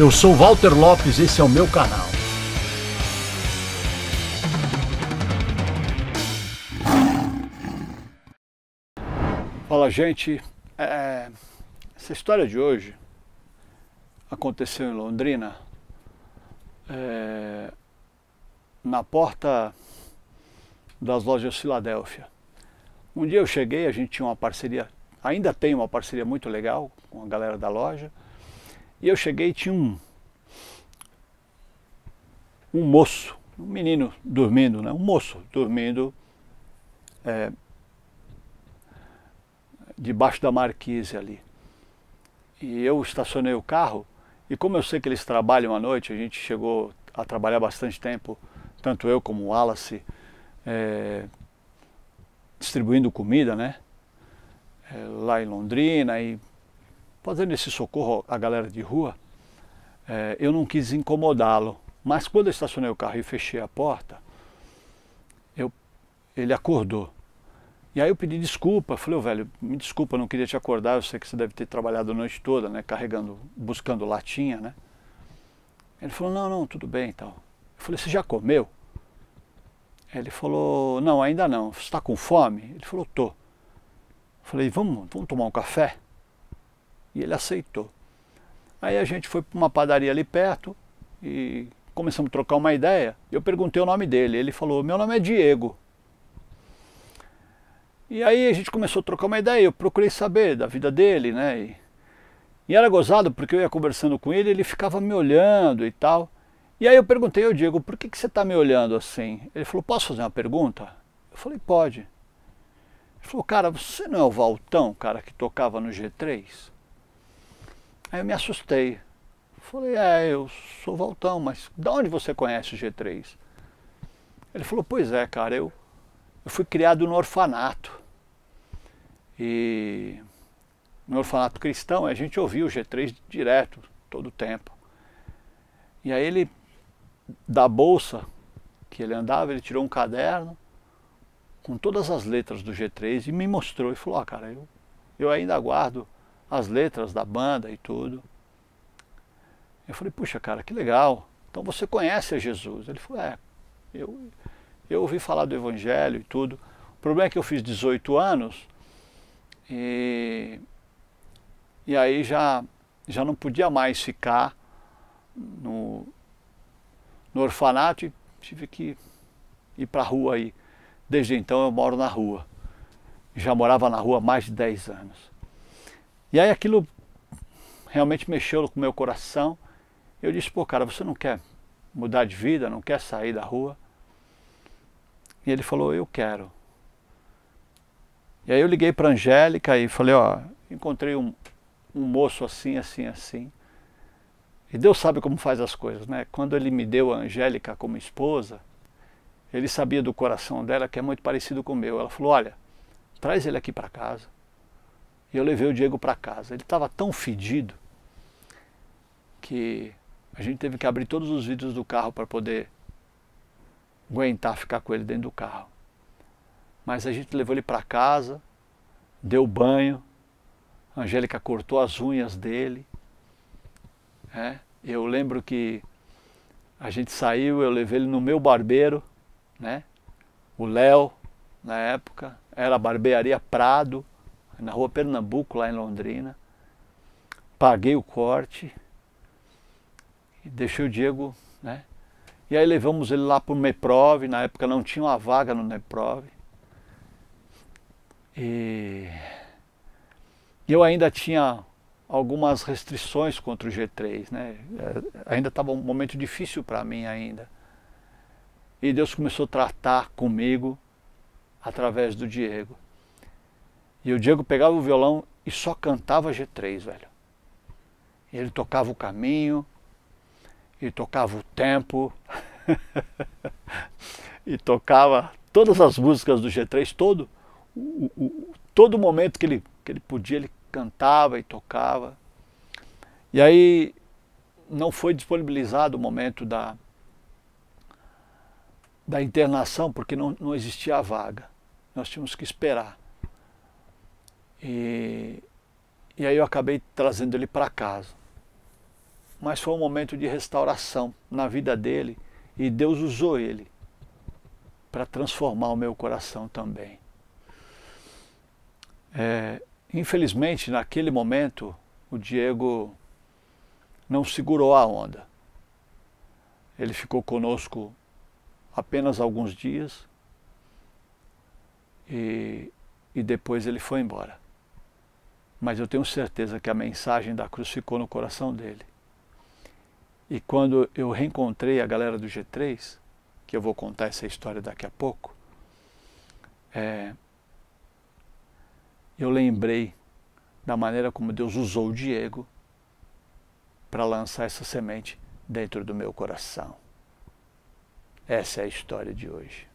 Eu sou Walter Lopes, esse é o meu canal. Fala gente, é, essa história de hoje aconteceu em Londrina, é, na porta das lojas Filadélfia. Um dia eu cheguei, a gente tinha uma parceria, ainda tem uma parceria muito legal com a galera da loja, e eu cheguei e tinha um, um moço, um menino dormindo, né? um moço dormindo é, debaixo da marquise ali. E eu estacionei o carro, e como eu sei que eles trabalham à noite, a gente chegou a trabalhar bastante tempo, tanto eu como o Wallace, é, distribuindo comida, né? É, lá em Londrina e fazendo esse socorro à galera de rua, é, eu não quis incomodá-lo. Mas quando eu estacionei o carro e fechei a porta, eu, ele acordou. E aí eu pedi desculpa, falei, oh, velho, me desculpa, não queria te acordar, eu sei que você deve ter trabalhado a noite toda, né, carregando, buscando latinha, né. Ele falou, não, não, tudo bem e tal. Eu falei, você já comeu? Ele falou, não, ainda não. Você está com fome? Ele falou, tô. Eu falei, vamos, vamos tomar um café? E ele aceitou. Aí a gente foi para uma padaria ali perto e começamos a trocar uma ideia. Eu perguntei o nome dele. Ele falou: Meu nome é Diego. E aí a gente começou a trocar uma ideia. Eu procurei saber da vida dele, né? E, e era gozado porque eu ia conversando com ele, ele ficava me olhando e tal. E aí eu perguntei ao Diego: Por que, que você está me olhando assim? Ele falou: Posso fazer uma pergunta? Eu falei: Pode. Ele falou: Cara, você não é o Valtão, cara que tocava no G3? Aí eu me assustei. Falei, é, eu sou Valtão, mas de onde você conhece o G3? Ele falou, pois é, cara, eu, eu fui criado no orfanato. E no orfanato cristão a gente ouvia o G3 direto, todo o tempo. E aí ele, da bolsa que ele andava, ele tirou um caderno com todas as letras do G3 e me mostrou e falou, ah, cara, eu, eu ainda guardo as letras da banda e tudo. Eu falei, puxa cara, que legal. Então você conhece Jesus? Ele falou, é, eu, eu ouvi falar do Evangelho e tudo. O problema é que eu fiz 18 anos e, e aí já, já não podia mais ficar no, no orfanato e tive que ir para a rua aí. Desde então eu moro na rua. Já morava na rua há mais de 10 anos. E aí aquilo realmente mexeu com o meu coração. Eu disse, pô, cara, você não quer mudar de vida, não quer sair da rua? E ele falou, eu quero. E aí eu liguei para Angélica e falei, ó, encontrei um, um moço assim, assim, assim. E Deus sabe como faz as coisas, né? Quando ele me deu a Angélica como esposa, ele sabia do coração dela que é muito parecido com o meu. Ela falou, olha, traz ele aqui para casa e eu levei o Diego para casa. Ele estava tão fedido que a gente teve que abrir todos os vidros do carro para poder aguentar ficar com ele dentro do carro. Mas a gente levou ele para casa, deu banho, a Angélica cortou as unhas dele. É, eu lembro que a gente saiu, eu levei ele no meu barbeiro, né? O Léo, na época, era a barbearia Prado na rua Pernambuco, lá em Londrina. Paguei o corte deixei o Diego, né? E aí levamos ele lá para o Meprov, na época não tinha uma vaga no Meprov. E eu ainda tinha algumas restrições contra o G3, né? É, ainda estava um momento difícil para mim ainda. E Deus começou a tratar comigo através do Diego. E o Diego pegava o violão e só cantava G3, velho. Ele tocava o caminho, e tocava o tempo, e tocava todas as músicas do G3, todo, o, o, todo momento que ele, que ele podia, ele cantava e tocava. E aí não foi disponibilizado o momento da, da internação, porque não, não existia a vaga. Nós tínhamos que esperar. E, e aí eu acabei trazendo ele para casa. mas foi um momento de restauração na vida dele e Deus usou ele para transformar o meu coração também. É, infelizmente, naquele momento, o Diego não segurou a onda. Ele ficou conosco apenas alguns dias e, e depois ele foi embora. Mas eu tenho certeza que a mensagem da cruz ficou no coração dele. E quando eu reencontrei a galera do G3, que eu vou contar essa história daqui a pouco, é, eu lembrei da maneira como Deus usou o Diego para lançar essa semente dentro do meu coração. Essa é a história de hoje.